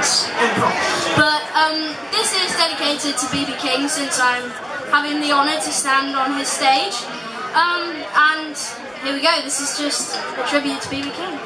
Yes. But um, this is dedicated to BB King since I'm having the honour to stand on his stage. Um, and here we go. This is just a tribute to BB King.